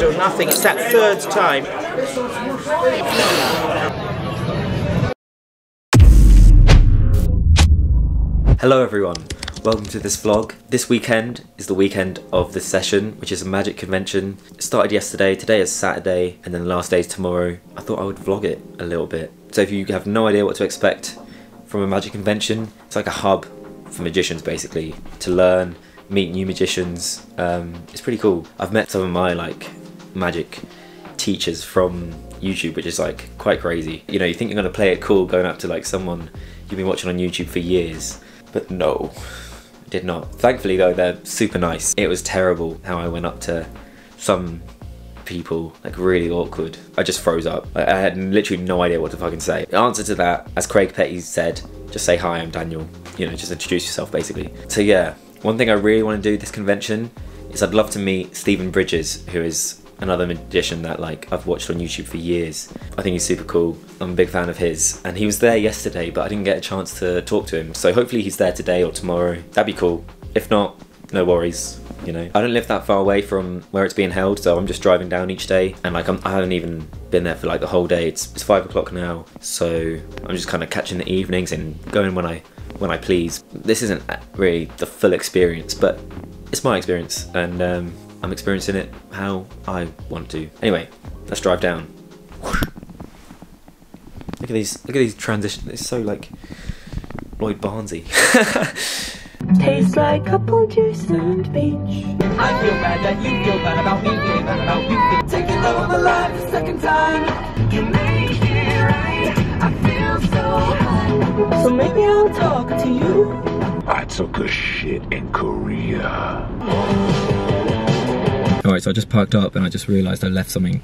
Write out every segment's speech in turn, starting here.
Still nothing. It's that third time. Hello everyone, welcome to this vlog. This weekend is the weekend of the session, which is a magic convention. It started yesterday, today is Saturday, and then the last day is tomorrow. I thought I would vlog it a little bit. So if you have no idea what to expect from a magic convention, it's like a hub for magicians basically, to learn, meet new magicians. Um, it's pretty cool. I've met some of my like magic teachers from YouTube, which is like quite crazy. You know, you think you're gonna play it cool going up to like someone you've been watching on YouTube for years, but no, did not. Thankfully though, they're super nice. It was terrible how I went up to some people, like really awkward. I just froze up. I, I had literally no idea what to fucking say. The answer to that, as Craig Petty said, just say hi, I'm Daniel. You know, just introduce yourself basically. So yeah, one thing I really want to do this convention is I'd love to meet Stephen Bridges, who is another magician that like I've watched on YouTube for years. I think he's super cool. I'm a big fan of his. And he was there yesterday, but I didn't get a chance to talk to him. So hopefully he's there today or tomorrow. That'd be cool. If not, no worries. You know, I don't live that far away from where it's being held, so I'm just driving down each day, and like I'm, I haven't even been there for like the whole day. It's it's five o'clock now, so I'm just kind of catching the evenings and going when I when I please. This isn't really the full experience, but it's my experience, and um, I'm experiencing it how I want to. Anyway, let's drive down. Look at these, look at these transitions. It's so like Lloyd Barnesy. Tastes like apple juice and peach. I feel bad that you feel bad about me, feeling bad about you. Taking over my life a second time. You make it right. I feel so high. So maybe I'll talk to you. I took a shit in Korea. Alright, so I just parked up and I just realised I left something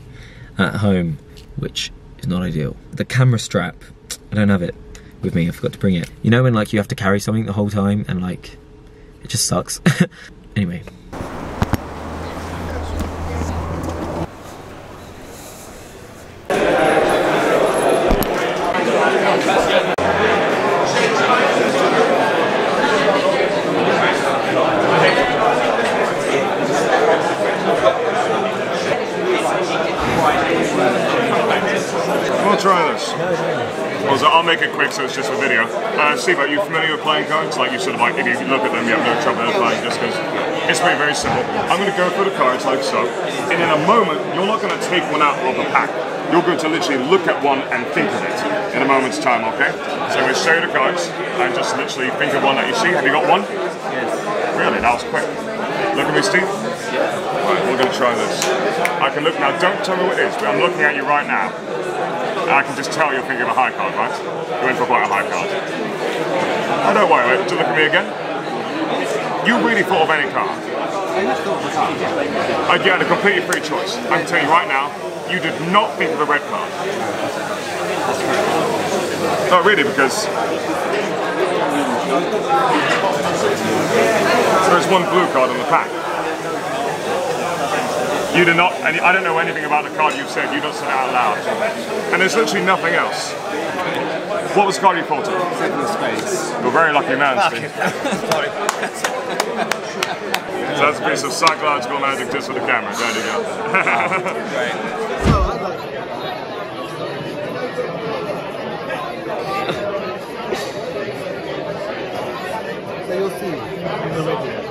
at home, which is not ideal. The camera strap, I don't have it with me, I forgot to bring it. You know when like you have to carry something the whole time and like, it just sucks. anyway. We'll try this. Well, so I'll make it quick so it's just a video. Uh, Steve, are you familiar with playing cards? Like you sort of like, if you look at them, you have no trouble playing just because it's very, very simple. I'm going to go through the cards like so, and in a moment, you're not going to take one out of the pack. You're going to literally look at one and think of it in a moment's time, okay? So I'm going to show you the cards and just literally think of one that you see. Have you got one? Yes. Really? That was quick. Look at me, Steve. Right, we're going to try this. I can look now. Don't tell me what it is, but I'm looking at you right now. And I can just tell you're thinking of a high card, right? You're in for quite a high card. Oh, don't worry, you look at me again? You really thought of any card? I get a completely free choice. I can tell you right now, you did not think of a red card. Not really, because there's one blue card in the pack. You did not, and I don't know anything about the card you've said, you don't say it out loud. And there's literally nothing else. What was the card you thought of? Seven of spades. You're a very lucky man, Steve. So that's a piece of psychological magic just for the camera. There you go. So you'll see in the regular.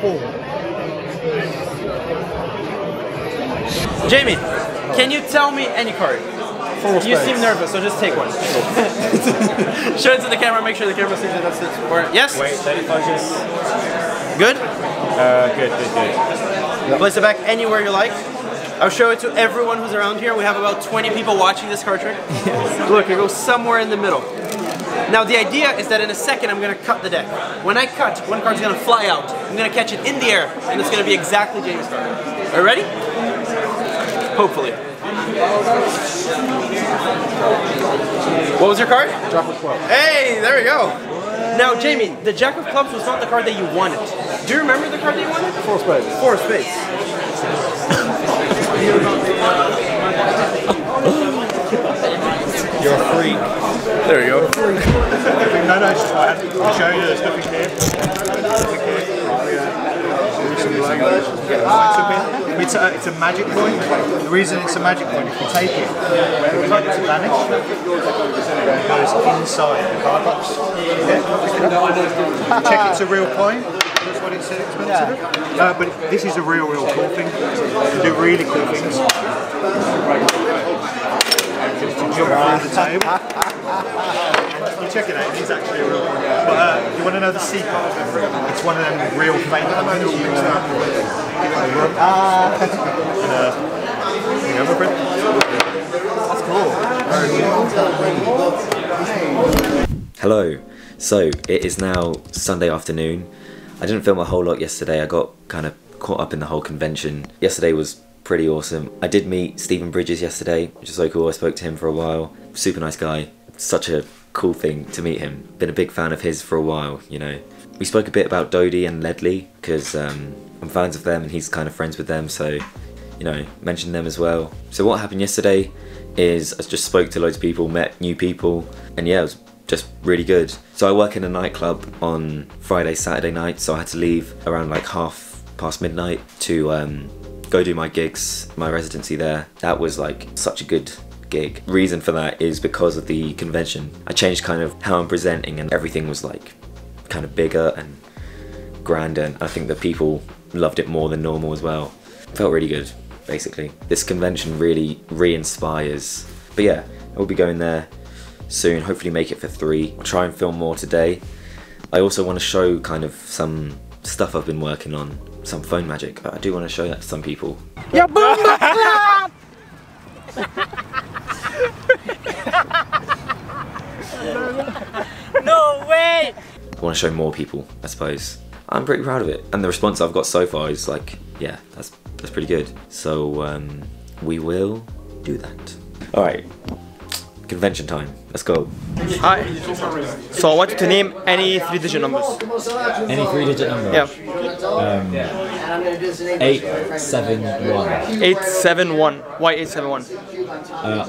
Four. Jamie, can you tell me any card? You spades. seem nervous, so just take one. Show it to the camera, make sure the camera sees it. That's it. Or, yes? Wait, let it focus. Good? Uh, good, good, good. Place it back anywhere you like. I'll show it to everyone who's around here. We have about 20 people watching this card trick. Look, it goes somewhere in the middle. Now the idea is that in a second I'm gonna cut the deck. When I cut, one card's gonna fly out. I'm gonna catch it in the air, and it's gonna be exactly Jamie's card. Are you ready? Hopefully. What was your card? Jack of twelve. Hey, there we go. Now, Jamie, the Jack of Clubs was not the card that you wanted. Do you remember the card that you wanted? Four spades. Four of spades. You're a freak. There you go. No, no, just I have to show you there's nothing here. Nothing here. Oh, yeah. Do some language. Get the lights up in. It's a, it's a magic coin. The reason it's a magic coin, if you take it, where it to vanish, it goes inside the card box. Yeah. Check it's a real coin. That's what it said it's meant to do. Uh, but this is a real, real cool thing. You do really cool things. Just to jump around the table. You check it out, it is actually a real coin. But uh, you want to know the secret? It's one of them real fake coins you mix it up with. Give it a rub. And, uh, you have a print. Hello. So it is now Sunday afternoon. I didn't film a whole lot yesterday. I got kind of caught up in the whole convention. Yesterday was pretty awesome. I did meet Stephen Bridges yesterday, which is so cool. I spoke to him for a while. Super nice guy. Such a cool thing to meet him. Been a big fan of his for a while, you know. We spoke a bit about Dodie and Ledley because um, I'm fans of them and he's kind of friends with them, so you know, mentioned them as well. So what happened yesterday is I just spoke to loads of people, met new people, and yeah, it was just really good. So I work in a nightclub on Friday, Saturday night, so I had to leave around like half past midnight to um, go do my gigs, my residency there. That was like such a good gig. Reason for that is because of the convention. I changed kind of how I'm presenting and everything was like kind of bigger and grander and I think that people loved it more than normal as well. Felt really good, basically. This convention really re-inspires. But yeah, I will be going there soon, hopefully make it for three. I'll try and film more today. I also want to show kind of some stuff I've been working on, some phone magic. I do want to show that to some people. I want to show more people, I suppose. I'm pretty proud of it, and the response I've got so far is like, yeah, that's that's pretty good. So um, we will do that. All right, convention time. Let's go. Hi. So I want you to name any three-digit numbers. Any three-digit number? Yeah. Eight, seven, one. Eight seven one. Why eight seven one? Uh,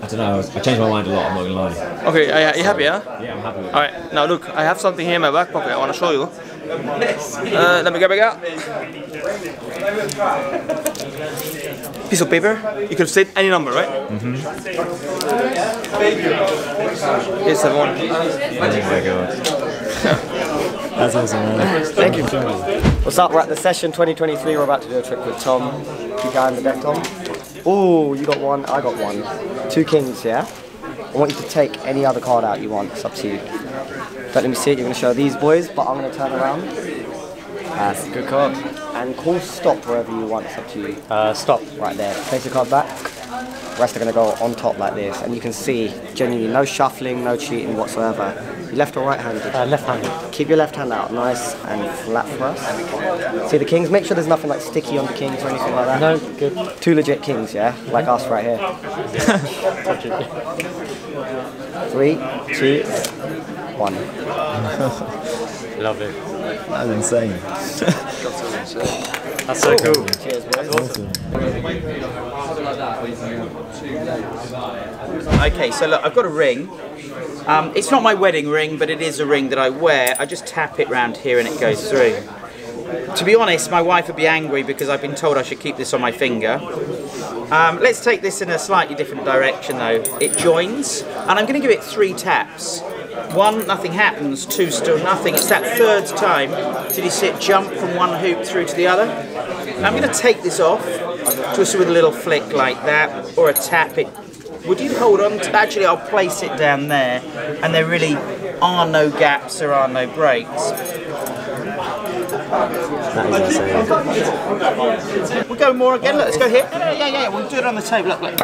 I don't know. I changed my mind a lot. I'm not gonna lie. Okay, are you happy? Yeah. Yeah, I'm happy with it. All right. Now look, I have something here in my back pocket. I want to show you. Uh, let me grab it out. Piece of paper. You could state any number, right? Mm-hmm. Eight seven one. Oh my god. That's awesome, man. Thank you. What's up? We're at the session 2023. We're about to do a trick with Tom. Keep guy in the deck, Tom. Oh, you got one. I got one. Two kings, yeah. I want you to take any other card out you want. It's up to you. Don't let me see it. You're going to show these boys, but I'm going to turn around. That's a good card. And call stop wherever you want. It's up to you. Uh, stop. Right there. Place the card back. The Rest are going to go on top like this. And you can see, genuinely, no shuffling, no cheating whatsoever. You left or right handed? Uh, left handed. Keep your left hand out nice and flat for us. See the kings? Make sure there's nothing like sticky on the kings or anything like that. No, good. Two legit kings, yeah? Like us right here. Three, two, one. Love it. That's insane. That's so cool. Cheers. Okay, so look, I've got a ring. Um, it's not my wedding ring, but it is a ring that I wear. I just tap it round here and it goes through. To be honest, my wife would be angry because I've been told I should keep this on my finger. Um, let's take this in a slightly different direction though. It joins, and I'm going to give it three taps. One, nothing happens. Two, still nothing. It's that third time Did you see it jump from one hoop through to the other. Now I'm going to take this off, just with a little flick like that, or a tap it. Would you hold on to Actually, I'll place it down there, and there really are no gaps, there are no breaks. That is insane. We'll go more again. Look, let's go here. No, no, yeah, yeah, we'll do it on the table. Look, look.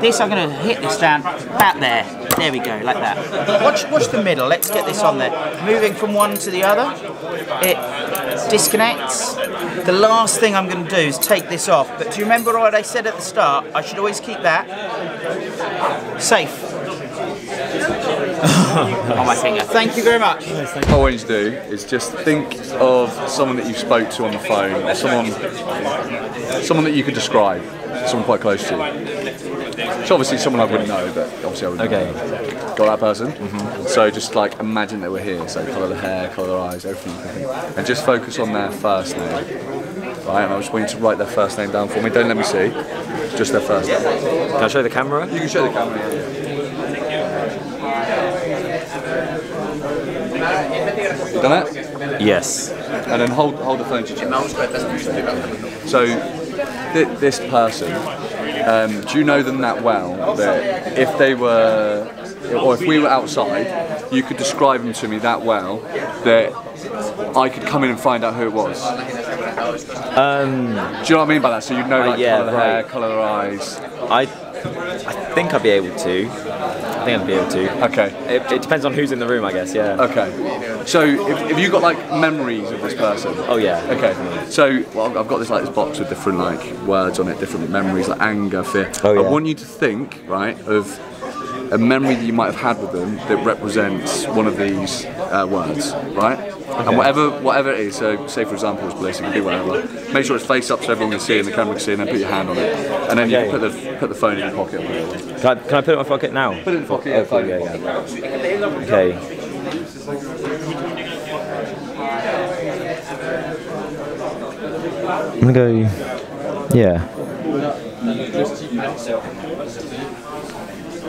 This, I'm going to hit this down about there. There we go, like that. Watch, watch the middle. Let's get this on there. Moving from one to the other, it disconnects. The last thing I'm going to do is take this off. But do you remember what I said at the start? I should always keep that safe on my finger. Thank you very much. What I want you to do is just think of someone that you spoke to on the phone, or someone, someone that you could describe, someone quite close to you. So obviously someone I wouldn't know, but obviously I would Okay. know. Got that person? Mm-hmm. So just like imagine they were here, so colour the hair, colour their eyes, everything you can think. And just focus on their first name. right? And I just want you to write their first name down for me. Don't let me see. Just their first name. Can I show the camera? You can show the camera. You done it? Yes. And then hold hold the phone to your chest. So, thi- this person, um, do you know them that well that if they were, or if we were outside, you could describe them to me that well that I could come in and find out who it was? Um, Do you know what I mean by that? So you'd know Uh, yeah, colour of hair, right. colour of eyes. I, I think I'd be able to. I think I'd be able to. Okay. It, it depends on who's in the room, I guess. Yeah. Okay. So if, if you got like memories of this person. Oh yeah. Okay. So well, I've- I've got this like this box with different like words on it, different memories like anger, fear. Oh, yeah. I want you to think right of a memory that you might have had with them that represents one of these uh, words, right? And whatever whatever it is, so say for example it's bliss, it can be whatever. Make sure it's face up so everyone can see and the camera can see, and then put your hand on it, and then you Okay. can put the put the phone in your pocket. Can I, can I put it in my pocket now? Put it in the pocket. Yeah, Okay, phone yeah, in your yeah. pocket. Okay. I'm gonna go. Yeah.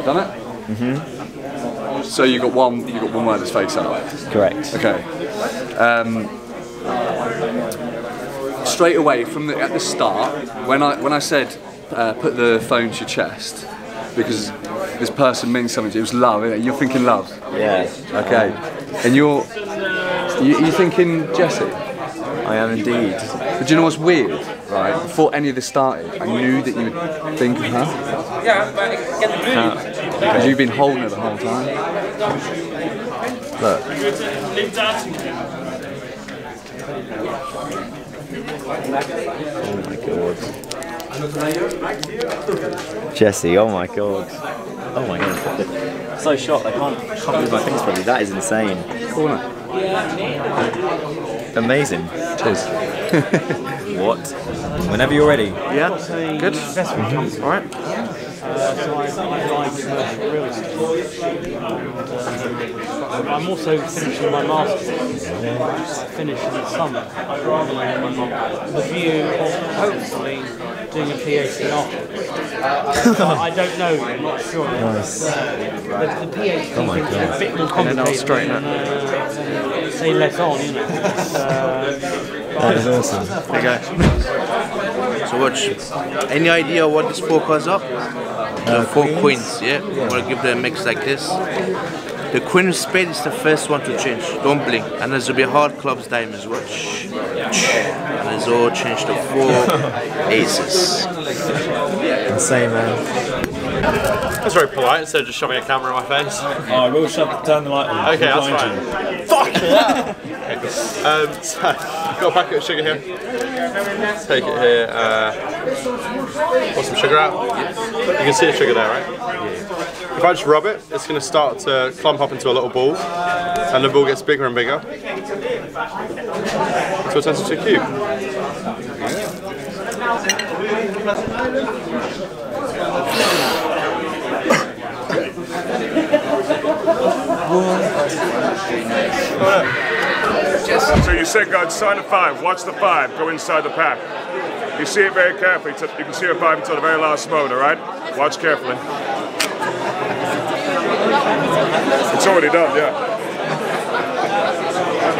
Done it? Mm-hmm. So you got one you got one word that's face up. Correct. Okay. Um, straight away from the at the start, when I when I said uh, put the phone to your chest, because this person means something to you, it was love, isn't it? You're thinking love. Yeah. Okay. And you're you, you thinking Jessie. I am indeed. But do you know what's weird? Right. Before any of this started, I knew that you would think of her. Because you've been holding it the whole time. Look. Oh my god. Jesse, oh my god. Oh my god. So shocked, I can't, can't move my fingers properly. That is insane. Amazing. Cheers. what? Whenever you're ready. Yeah, good. All right. I'm also finishing my master's. Finish in the summer. The view of hopefully doing a PhD afterwards. I don't know. I'm not sure. Nice. The, the PhD Oh my God. a bit more And then I'll complicated straighten than, uh, than say less on, you know. Uh, That is awesome. There you. So watch. Any idea what this four cards are? The four queens, yeah? I'm gonna give them a mix like this. The queen of spade is the first one to change. Don't blink. And there's will be hard clubs, diamonds. Watch. And it's all changed to four aces. Insane, man. That's very polite instead of just shoving a camera in my face. Oh, I will shut, turn the light on. Okay, that's fine. you. Fuck yeah! um, so, got a packet of sugar here. Take it here. Uh, pour some sugar out. You can see the trigger there, right? If I just rub it, it's going to start to clump up into a little ball, and the ball gets bigger and bigger until it turns into a cube. So you said God, sign a five. Watch the five. Go inside the pack. You see it very carefully. You can see a five until the very last moment, all right? Watch carefully. It's already done, yeah.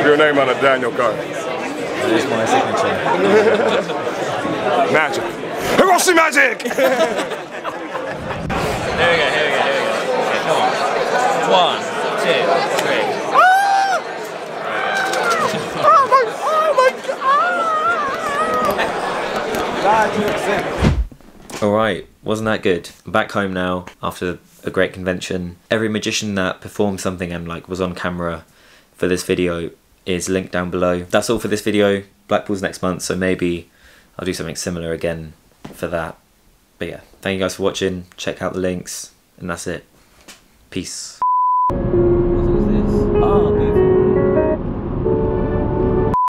Your name on a Daniel card. That is my signature. Magic. Hiroshi Magic! Here we go, here we go, here we go. Okay, come on. One, two, three. Alright, wasn't that good? I'm back home now after a great convention. Every magician that performed something and like was on camera for this video is linked down below. That's all for this video. Blackpool's next month, so maybe I'll do something similar again for that. But yeah, thank you guys for watching. Check out the links, and that's it. Peace.